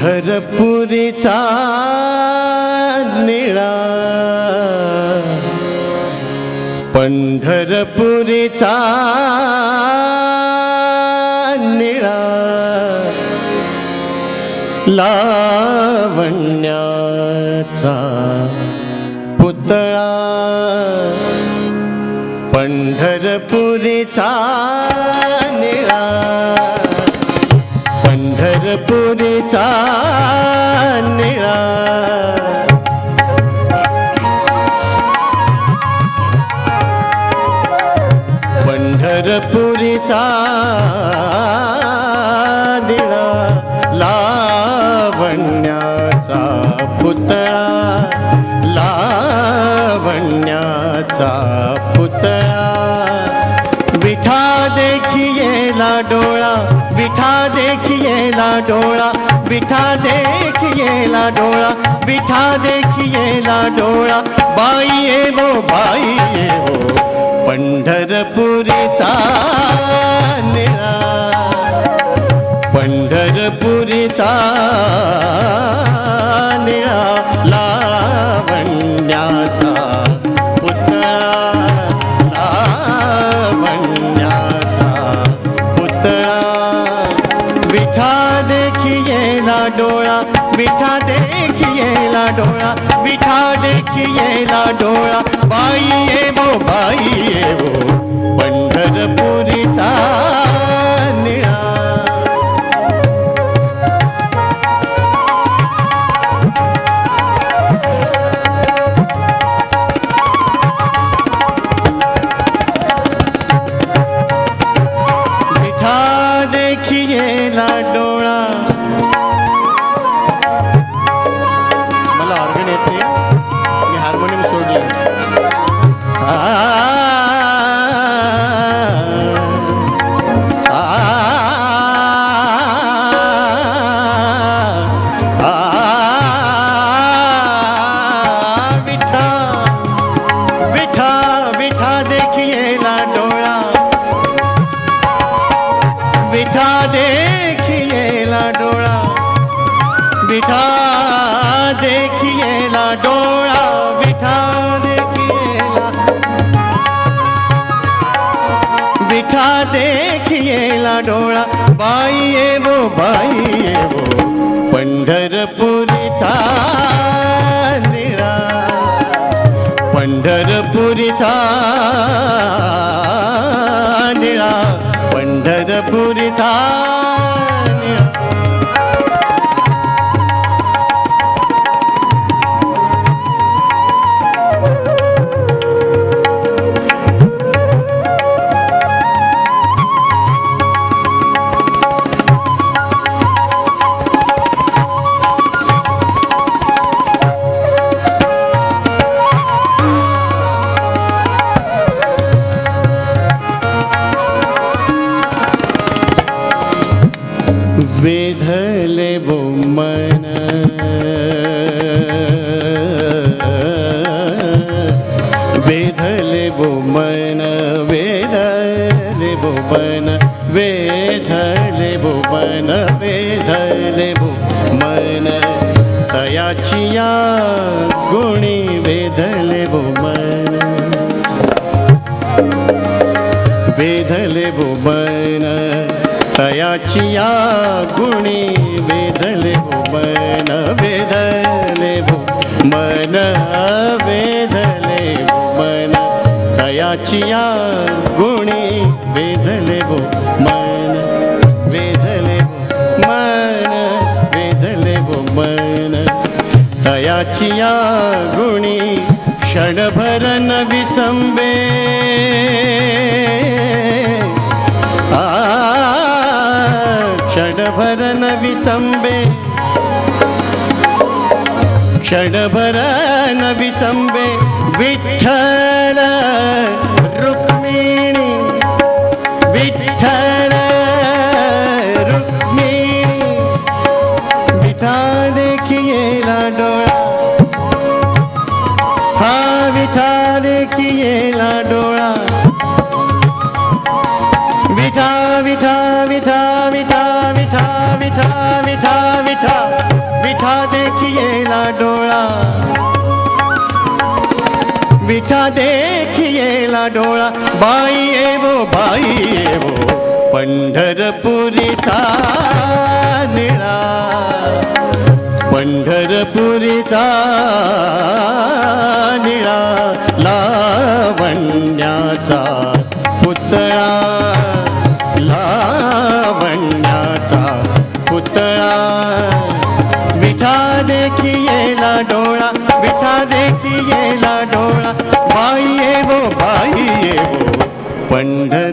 पंढरपुरीचा निळा पंढरपुरीचा लावण्याचा पुतळा पंढरपुरीचा निळा. पंढरपुरीचा निळा. पंढरपुरीचा लावण्याचा पुतळा लावण्याचा पुतळा. विठा देखिएला डोळा, विठा देखिएला डोळा, विठा देखिएला डोळा, विठा देखिएला डोळा. बाई वो बाई वो. देखिए ला डोला मीठा देखिए ला डोला देखिए ला डोला बाई वो बाई वो, पंढरपुरीचा देखिएला डोळा विठा देखिएला विठा देखिएला डोळा। बाई येवो बाई येवो पंढरपुरीचा निळा। पंढरपुरीचा वेधले वो मन, वेधले वो मन, वेधले वो मन, वेधले वो मन। तयाचिया गुणी वेधले वो मन। वेधले वो मन तयाचिया गुणी वेधले वो मन, वेधले वो मन, वेधले वो मन दयाचिया गुणी वेधले वो मन, वेधले वो मन, वेधले वो मन। दयाचिया गुणी क्षणभर न विसंबे आ, क्षणभर न विसंबे क्षणभर न विसंबे विठ्ठल रुक्मिणी विठ्ठल रुक्मिणी। विठा देखिएला डोळा हा विठा देखिएला डोळा विठा विठा विठा विठा विठा विठा विठा विठा देखिएला डोळा विठा देखिएला डोळा बाई एवो बाई एवो पंढरपुरीचा निळा. पंढरपुरीचा निळा लावण्याचा पुतळा लावण्याचा पुतळा. विठा देखिएला ला डोला भाई ये वो भाई ये वो पंढरपुरीचा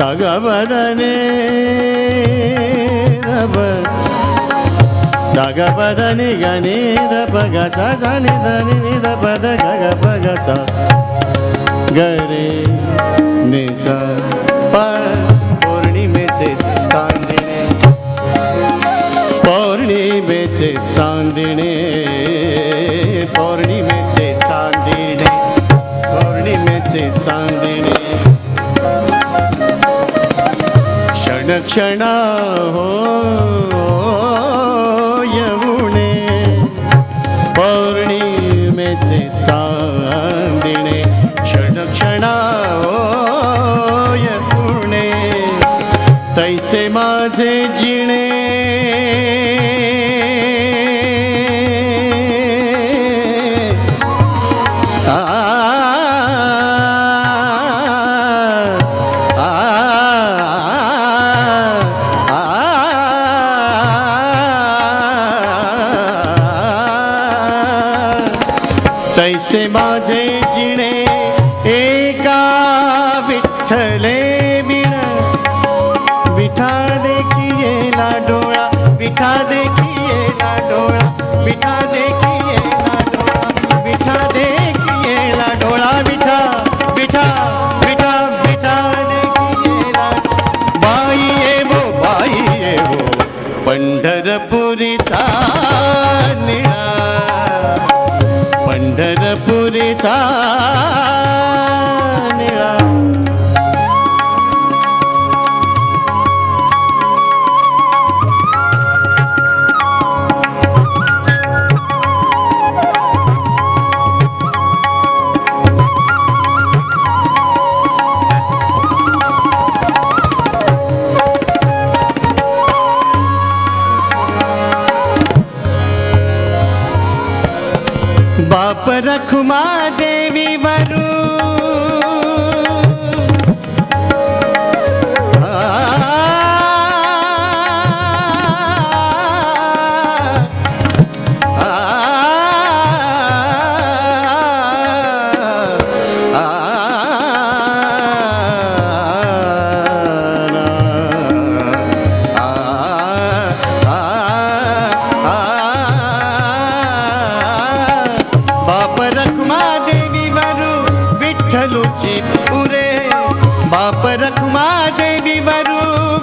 सगबदने रब। सगबदने गणे दप गसा जाने धने दप द गग पगसा गरे निसा पौर्णिमेचे चांदणे पौर्णिमेचे क्षण हो येऊणे पौर्णिमेचे चांदणे तैसे माझे चा बाप रखुमा देवी वरू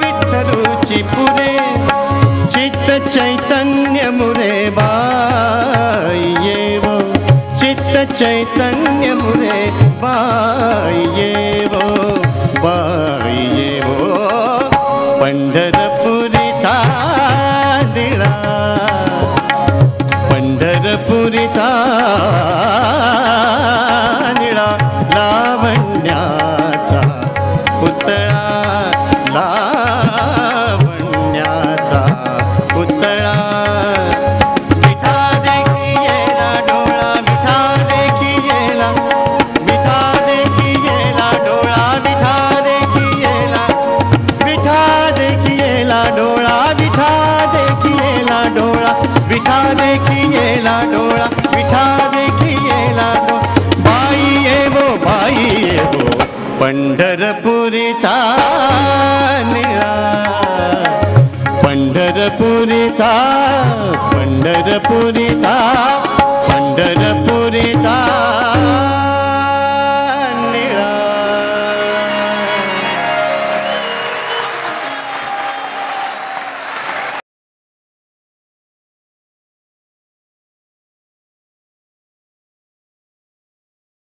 विठ्ठलूची पुरे चित्त चैतन्य मुरे चित्त चैतन्य मुरे बाई ಪಂಡರಪುರಿ